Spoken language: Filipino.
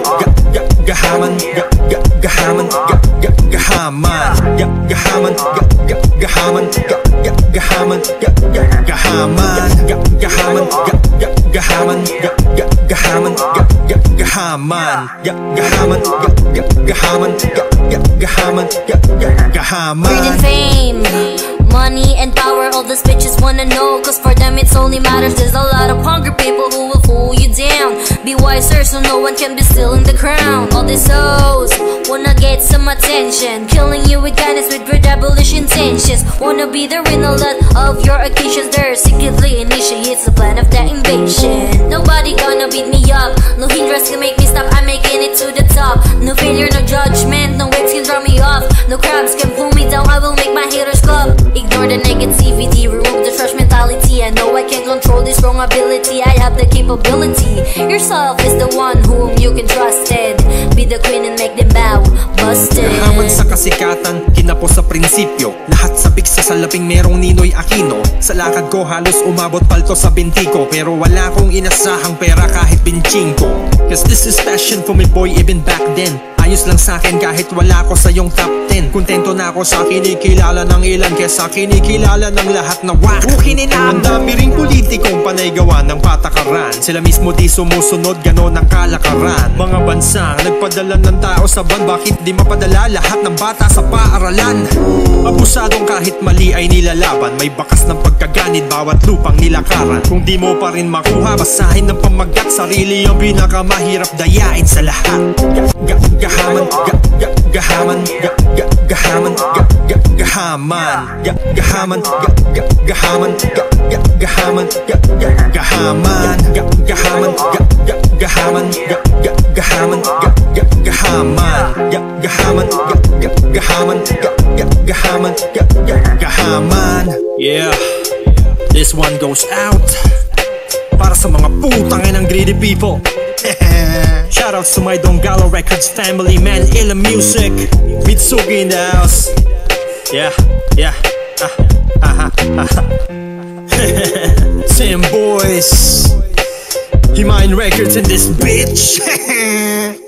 Gahaman, gehaman, gehaman, gahaman, gehaman, gehaman, gahaman, gehaman, gehaman, gahaman, gehaman, gehaman, gahaman, gehaman, gehaman. Greed fame money and power All these bitches wanna know Cause for them it's only matters There's a lot of hungry people who will fool you down be wiser so no one can be stealing the crown. All these hoes wanna get some attention. Killing you with kindness with red devilish intentions. Wanna be there in a lot of your occasions. They're secretly initiates the plan of that invasion. Nobody gonna beat me up. No hindrance can make me stop. I'm making it to the top. No failure, no ability. I have the capability. Yourself is the one whom you can trust. It. Be the queen and make them bow. Busted. Kahaman sa kasikatan, kinapo sa prinsipyo Lahat sabik sa salaping merong Ninoy Aquino Sa lakad ko halos umabot palto sa binti ko Pero wala kong inasahang pera kahit binching ko Cause this is passion for me boy even back then Ayos lang sa akin kahit wala ko sa yung top 10 Kontento na ako sa kinikilala ng ilan Kesa kinikilala ng lahat na wak Ukinin na Ang dami ring politikong panay gawa ng patakaran. Sila mismo di sumusunod ganon ang kalakaran. Mga bansa nagpadala ng tao sa ban Bakit di mapadala lahat ng bata sa paaralan? Abusadong kahit mali ay nilalaban. May bakas ng pagkaganid bawat lupang nilakaran. Kung di mo pa rin makuha basahin ng pamagat. Sarili ang pinakamahirap dayain sa lahat. Ga- ga- Gahaman, ga- ga- gahaman, ga- ga- gahaman, ga- ga- gahaman Ga- Gahaman, ga- ga- gahaman, ga- ga- gahaman, ga- ga- gahaman Ga- Gahaman, ga- ga- gahaman, ga- ga- gahaman, ga- ga- gahaman Ga- Gahaman, ga- ga- gahaman, ga- ga- gahaman, ga- ga- gahaman Yeah, this one goes out Para sa mga putang ng greedy people Shoutouts to my Dongalo Records family, man. Illa Music, Mitsugi in the house. Yeah, yeah. Ah, ah, ah, ah. Sam Boys, Himine Records in this bitch.